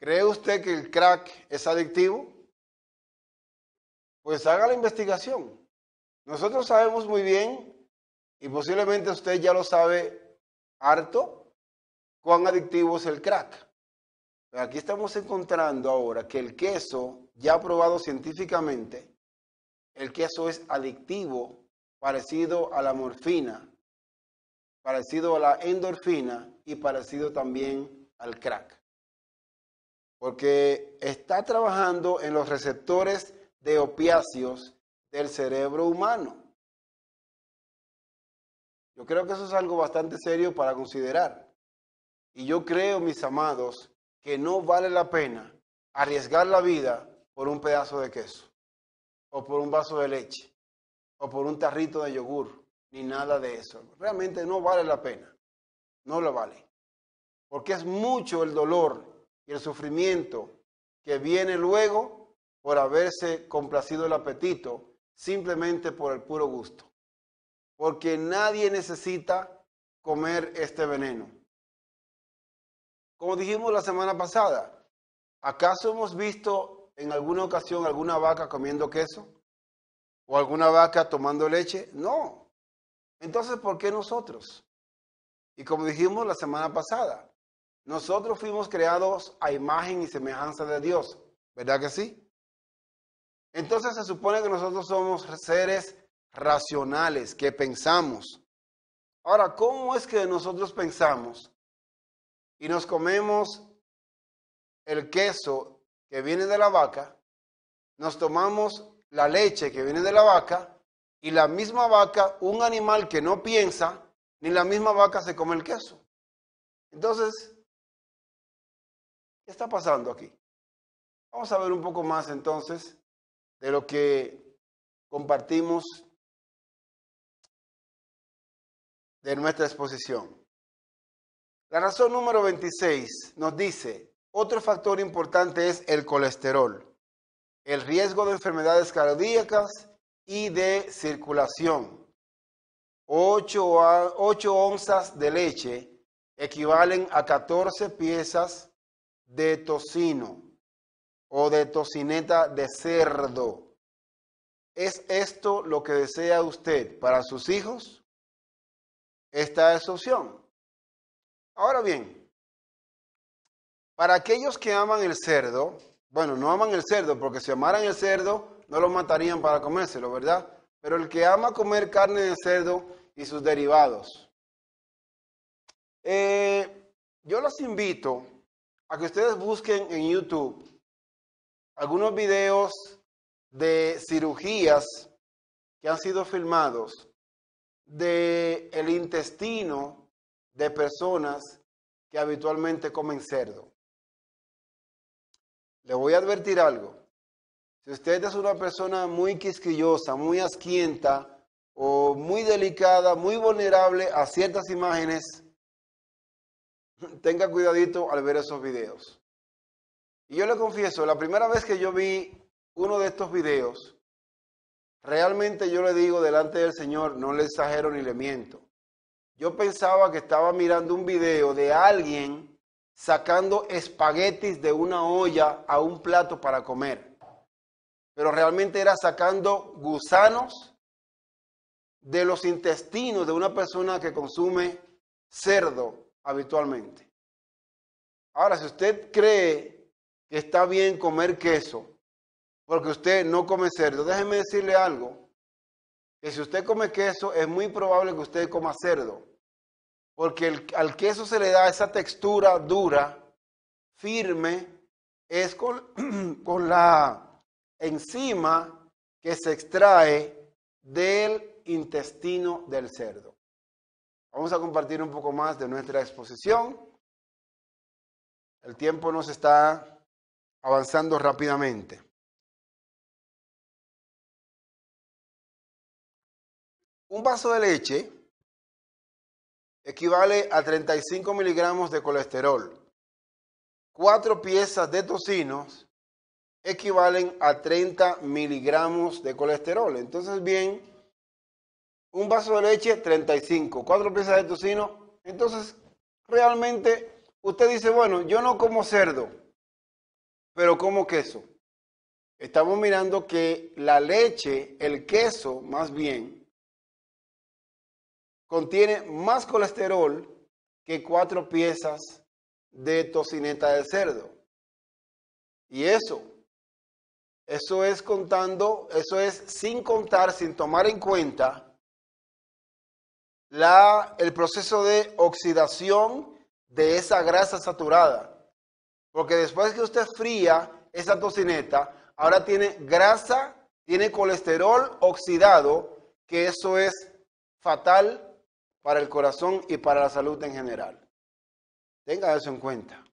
¿cree usted que el crack es adictivo? Pues haga la investigación. Nosotros sabemos muy bien, y posiblemente usted ya lo sabe harto, cuán adictivo es el crack. Aquí estamos encontrando ahora que el queso, ya probado científicamente, el queso es adictivo, parecido a la morfina, parecido a la endorfina y parecido también al crack. Porque está trabajando en los receptores de opiáceos del cerebro humano. Yo creo que eso es algo bastante serio para considerar. Y yo creo, mis amados, que no vale la pena arriesgar la vida por un pedazo de queso, o por un vaso de leche, o por un tarrito de yogur, ni nada de eso. Realmente no vale la pena. No lo vale. Porque es mucho el dolor y el sufrimiento que viene luego por haberse complacido el apetito simplemente por el puro gusto porque nadie necesita comer este veneno. Como dijimos la semana pasada, ¿acaso hemos visto en alguna ocasión alguna vaca comiendo queso? ¿O alguna vaca tomando leche? No. Entonces, ¿por qué nosotros? Y como dijimos la semana pasada, nosotros fuimos creados a imagen y semejanza de Dios, ¿verdad que sí? Entonces se supone que nosotros somos seres racionales, que pensamos. Ahora, ¿cómo es que nosotros pensamos y nos comemos el queso que viene de la vaca, nos tomamos la leche que viene de la vaca y la misma vaca, un animal que no piensa, ni la misma vaca se come el queso? Entonces, ¿qué está pasando aquí? Vamos a ver un poco más entonces de lo que compartimos de nuestra exposición. La razón número 26 nos dice, otro factor importante es el colesterol, el riesgo de enfermedades cardíacas y de circulación. 8, a, 8 onzas de leche equivalen a 14 piezas de tocino o de tocineta de cerdo. ¿Es esto lo que desea usted para sus hijos? esta es opción. Ahora bien, para aquellos que aman el cerdo, bueno, no aman el cerdo, porque si amaran el cerdo, no lo matarían para comérselo, ¿verdad? Pero el que ama comer carne de cerdo y sus derivados. Eh, yo los invito a que ustedes busquen en YouTube algunos videos de cirugías que han sido filmados de el intestino de personas que habitualmente comen cerdo. Le voy a advertir algo. Si usted es una persona muy quisquillosa, muy asquienta o muy delicada, muy vulnerable a ciertas imágenes, <laughs> tenga cuidadito al ver esos videos. Y yo le confieso, la primera vez que yo vi uno de estos videos, Realmente yo le digo delante del Señor, no le exagero ni le miento. Yo pensaba que estaba mirando un video de alguien sacando espaguetis de una olla a un plato para comer. Pero realmente era sacando gusanos de los intestinos de una persona que consume cerdo habitualmente. Ahora, si usted cree que está bien comer queso, porque usted no come cerdo. Déjeme decirle algo, que si usted come queso, es muy probable que usted coma cerdo, porque al queso se le da esa textura dura, firme, es <clears throat> con, la enzima que se extrae del intestino del cerdo. Vamos a compartir un poco más de nuestra exposición. El tiempo nos está avanzando rápidamente. Un vaso de leche equivale a 35 miligramos de colesterol. Cuatro piezas de tocinos equivalen a 30 miligramos de colesterol. Entonces, bien, un vaso de leche, 35. Cuatro piezas de tocino. Entonces, realmente, usted dice, bueno, yo no como cerdo, pero como queso. Estamos mirando que la leche, el queso, más bien, contiene más colesterol que cuatro piezas de tocineta de cerdo. Y eso Eso es contando, eso es sin contar, sin tomar en cuenta la, el proceso de oxidación de esa grasa saturada. Porque después que usted fría esa tocineta, ahora tiene grasa, tiene colesterol oxidado, que eso es fatal para el corazón y para la salud en general. Tenga eso en cuenta.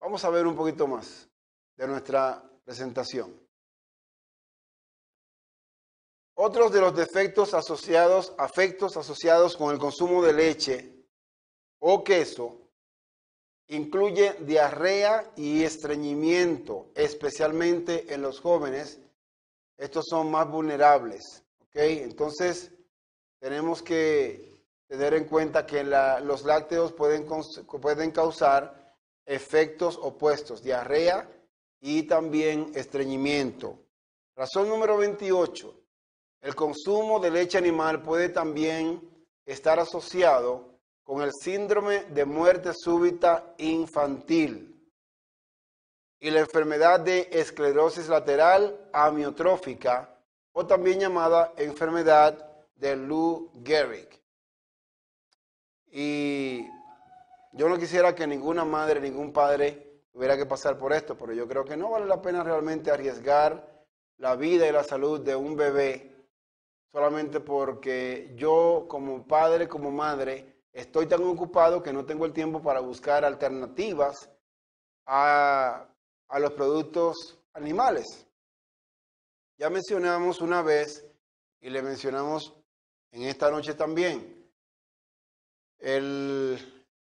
Vamos a ver un poquito más de nuestra presentación. Otros de los defectos asociados, afectos asociados con el consumo de leche o queso incluye diarrea y estreñimiento, especialmente en los jóvenes. Estos son más vulnerables. Entonces, tenemos que tener en cuenta que los lácteos pueden, pueden causar efectos opuestos, diarrea y también estreñimiento. Razón número 28. El consumo de leche animal puede también estar asociado con el síndrome de muerte súbita infantil y la enfermedad de esclerosis lateral amiotrófica o también llamada enfermedad de Lou Gehrig. Y yo no quisiera que ninguna madre, ningún padre tuviera que pasar por esto, pero yo creo que no vale la pena realmente arriesgar la vida y la salud de un bebé solamente porque yo como padre, como madre, estoy tan ocupado que no tengo el tiempo para buscar alternativas a, a los productos animales. Ya mencionamos una vez y le mencionamos en esta noche también. El,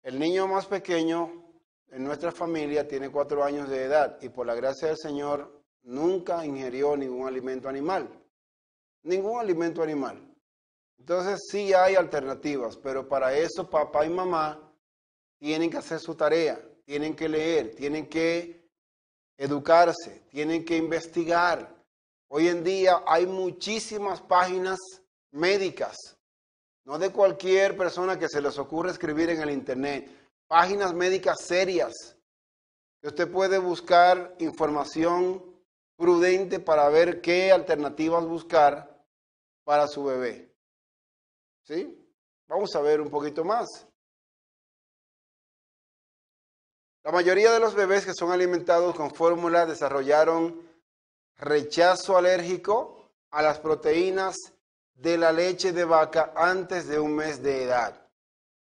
el niño más pequeño en nuestra familia tiene cuatro años de edad y por la gracia del Señor nunca ingirió ningún alimento animal. Ningún alimento animal. Entonces sí hay alternativas, pero para eso papá y mamá tienen que hacer su tarea, tienen que leer, tienen que educarse, tienen que investigar. Hoy en día hay muchísimas páginas médicas, no de cualquier persona que se les ocurra escribir en el Internet, páginas médicas serias, que usted puede buscar información prudente para ver qué alternativas buscar para su bebé. ¿Sí? Vamos a ver un poquito más. La mayoría de los bebés que son alimentados con fórmula desarrollaron rechazo alérgico a las proteínas de la leche de vaca antes de un mes de edad.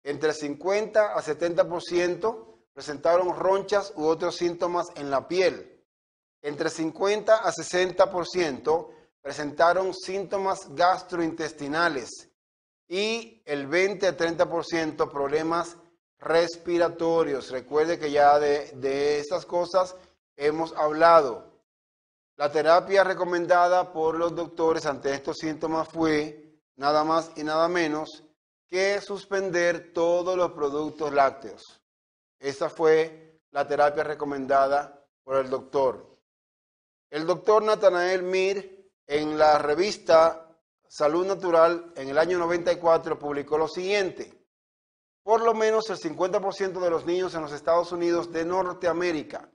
Entre 50 a 70% presentaron ronchas u otros síntomas en la piel. Entre 50 a 60% presentaron síntomas gastrointestinales y el 20 a 30% problemas respiratorios. Recuerde que ya de, de estas cosas hemos hablado. La terapia recomendada por los doctores ante estos síntomas fue nada más y nada menos que suspender todos los productos lácteos. Esa fue la terapia recomendada por el doctor. El doctor Nathanael Mir en la revista Salud Natural en el año 94 publicó lo siguiente. Por lo menos el 50% de los niños en los Estados Unidos de Norteamérica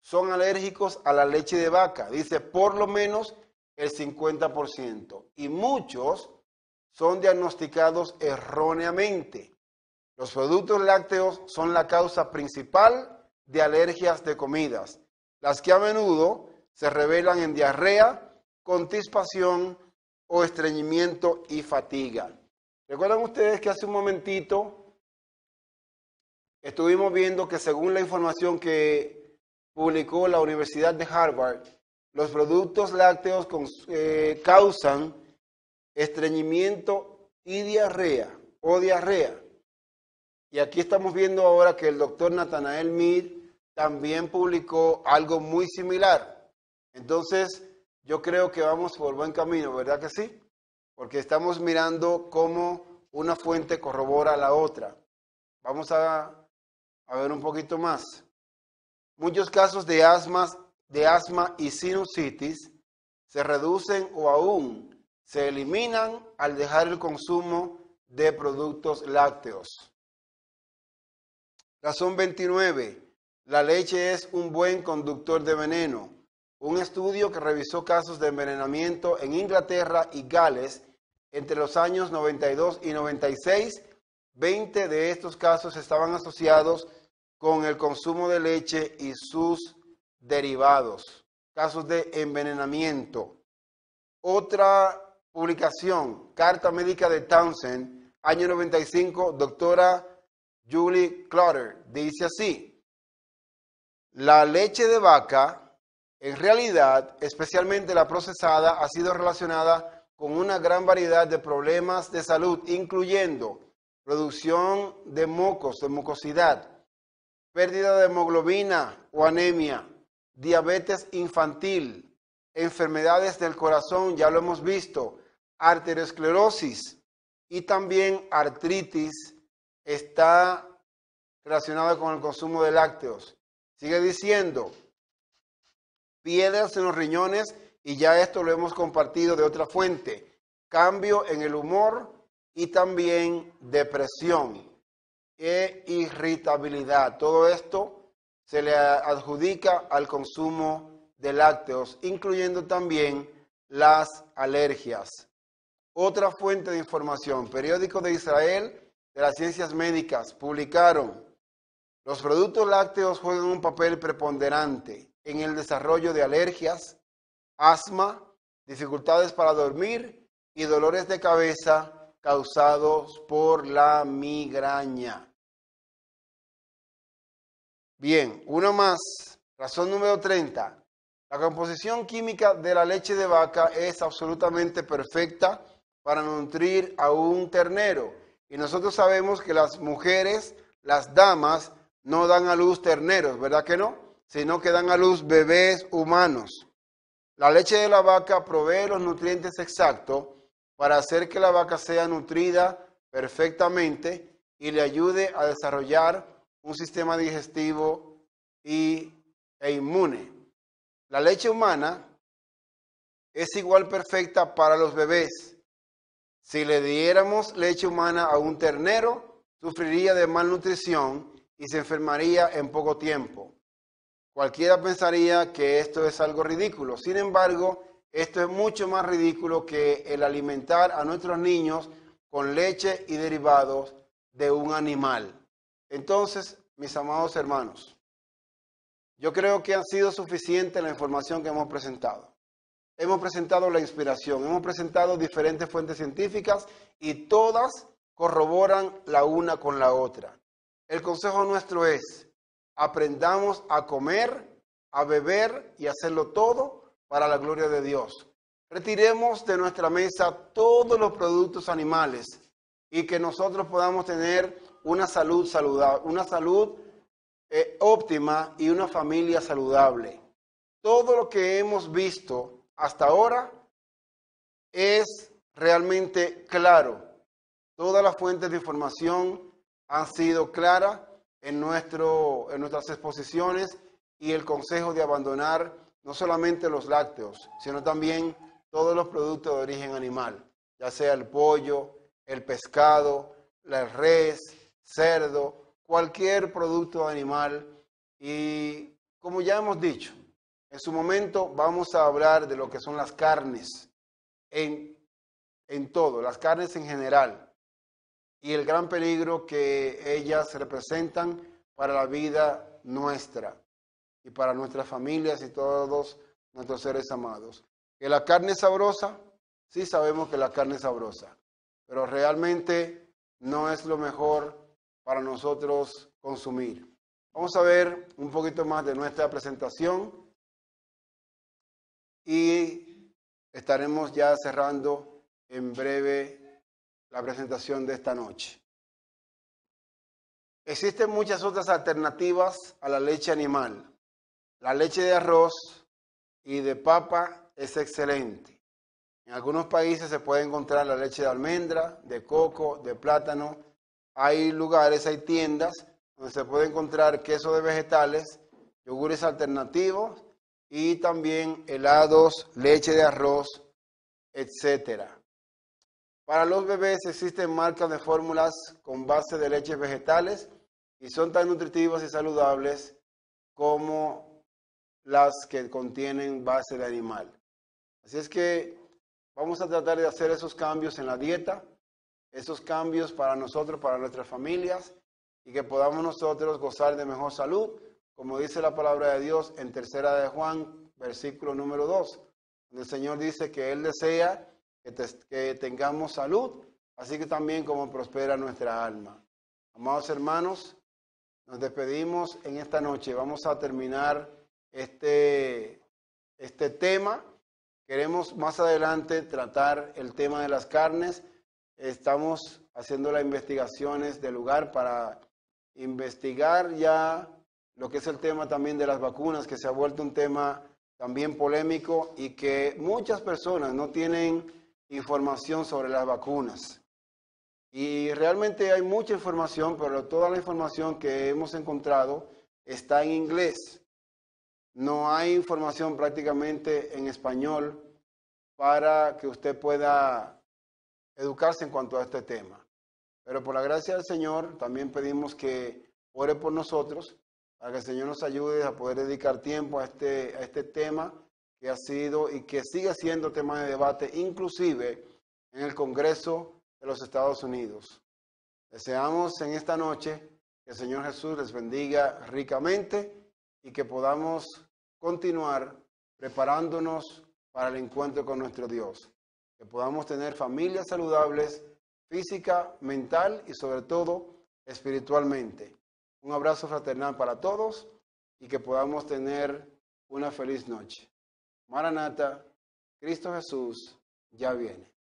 son alérgicos a la leche de vaca. Dice por lo menos el 50%. Y muchos son diagnosticados erróneamente. Los productos lácteos son la causa principal de alergias de comidas, las que a menudo se revelan en diarrea, contispación o estreñimiento y fatiga. ¿Recuerdan ustedes que hace un momentito estuvimos viendo que según la información que publicó la Universidad de Harvard, los productos lácteos eh, causan estreñimiento y diarrea o diarrea? Y aquí estamos viendo ahora que el doctor Nathanael Mead también publicó algo muy similar. Entonces, yo creo que vamos por buen camino, ¿verdad que sí? Porque estamos mirando cómo una fuente corrobora a la otra. Vamos a, ver un poquito más. Muchos casos de asma, de asma y sinusitis se reducen o aún se eliminan al dejar el consumo de productos lácteos. Razón 29. La leche es un buen conductor de veneno. un estudio que revisó casos de envenenamiento en Inglaterra y Gales entre los años 92 y 96. 20 de estos casos estaban asociados con el consumo de leche y sus derivados, casos de envenenamiento. Otra publicación, Carta Médica de Townsend, año 95, doctora Julie Clutter, dice así, la leche de vaca en realidad, especialmente la procesada, ha sido relacionada con una gran variedad de problemas de salud, incluyendo producción de mocos, de mucosidad, pérdida de hemoglobina o anemia, diabetes infantil, enfermedades del corazón, ya lo hemos visto, arteriosclerosis y también artritis está relacionada con el consumo de lácteos. Sigue diciendo, piedras en los riñones y ya esto lo hemos compartido de otra fuente. Cambio en el humor y también depresión e irritabilidad. Todo esto se le adjudica al consumo de lácteos, incluyendo también las alergias. Otra fuente de información, periódico de Israel de las ciencias médicas, publicaron, los productos lácteos juegan un papel preponderante en el desarrollo de alergias, asma, dificultades para dormir y dolores de cabeza causados por la migraña. Bien, uno más. Razón número 30. La composición química de la leche de vaca es absolutamente perfecta para nutrir a un ternero. Y nosotros sabemos que las mujeres, las damas, no dan a luz terneros, ¿verdad que no? sino que dan a luz bebés humanos. La leche de la vaca provee los nutrientes exactos para hacer que la vaca sea nutrida perfectamente y le ayude a desarrollar un sistema digestivo y, e inmune. La leche humana es igual perfecta para los bebés. Si le diéramos leche humana a un ternero, sufriría de malnutrición y se enfermaría en poco tiempo. Cualquiera pensaría que esto es algo ridículo. Sin embargo, esto es mucho más ridículo que el alimentar a nuestros niños con leche y derivados de un animal. Entonces, mis amados hermanos, yo creo que ha sido suficiente la información que hemos presentado. Hemos presentado la inspiración, hemos presentado diferentes fuentes científicas y todas corroboran la una con la otra. El consejo nuestro es, aprendamos a comer, a beber y hacerlo todo para la gloria de Dios. Retiremos de nuestra mesa todos los productos animales y que nosotros podamos tener una salud saludable, una salud eh, óptima y una familia saludable. Todo lo que hemos visto hasta ahora es realmente claro. Todas las fuentes de información han sido claras en, nuestro, en nuestras exposiciones y el consejo de abandonar no solamente los lácteos, sino también todos los productos de origen animal, ya sea el pollo, el pescado, la res, cerdo, cualquier producto animal. Y como ya hemos dicho, en su momento vamos a hablar de lo que son las carnes en, en todo, las carnes en general y el gran peligro que ellas representan para la vida nuestra y para nuestras familias y todos nuestros seres amados. Que la carne sabrosa, sí sabemos que la carne es sabrosa, pero realmente no es lo mejor para nosotros consumir. Vamos a ver un poquito más de nuestra presentación y estaremos ya cerrando en breve la presentación de esta noche. Existen muchas otras alternativas a la leche animal. La leche de arroz y de papa es excelente. En algunos países se puede encontrar la leche de almendra, de coco, de plátano. Hay lugares, hay tiendas donde se puede encontrar queso de vegetales, yogures alternativos y también helados, leche de arroz, etcétera. Para los bebés existen marcas de fórmulas con base de leches vegetales y son tan nutritivas y saludables como las que contienen base de animal. Así es que vamos a tratar de hacer esos cambios en la dieta, esos cambios para nosotros, para nuestras familias, y que podamos nosotros gozar de mejor salud, como dice la palabra de Dios en tercera de Juan, versículo número 2, donde el Señor dice que Él desea que, que tengamos salud, así que también como prospera nuestra alma. Amados hermanos, nos despedimos en esta noche. Vamos a terminar este, este tema. Queremos más adelante tratar el tema de las carnes. Estamos haciendo las investigaciones del lugar para investigar ya lo que es el tema también de las vacunas, que se ha vuelto un tema también polémico y que muchas personas no tienen información sobre las vacunas. Y realmente hay mucha información, pero toda la información que hemos encontrado está en inglés. No hay información prácticamente en español para que usted pueda educarse en cuanto a este tema. Pero por la gracia del Señor también pedimos que ore por nosotros para que el Señor nos ayude a poder dedicar tiempo a este, a este tema que ha sido y que sigue siendo tema de debate, inclusive en el Congreso de los Estados Unidos. Deseamos en esta noche que el Señor Jesús les bendiga ricamente y que podamos continuar preparándonos para el encuentro con nuestro Dios. Que podamos tener familias saludables, física, mental y sobre todo espiritualmente. Un abrazo fraternal para todos y que podamos tener una feliz noche. Maranata, Cristo Jesús ya viene.